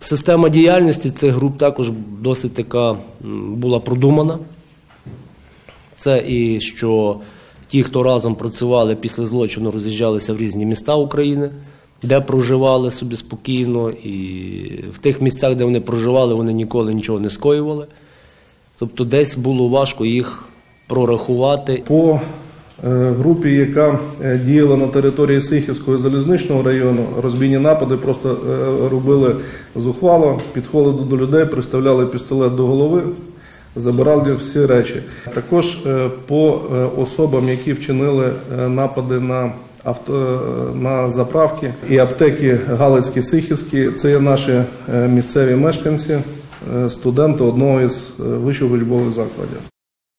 Система діяльності цих груп також досить така була продумана. Це і що ті, хто разом працювали після злочину, роз'їжджалися в різні міста України, де проживали собі спокійно, і в тих місцях, де вони проживали, вони ніколи нічого не скоювали. Тобто десь було важко їх прорахувати. По групі, яка е, діяла на території Сихівського залізничного району, розбійні напади просто е, робили зухвало, підходили до людей, приставляли пістолет до голови, забирали всі речі. Також е, по е, особам, які вчинили е, напади на авто е, на заправки і аптеки Галицькі Сихівські, це є наші е, місцеві мешканці, е, студенти одного із е, вищих учбових закладів.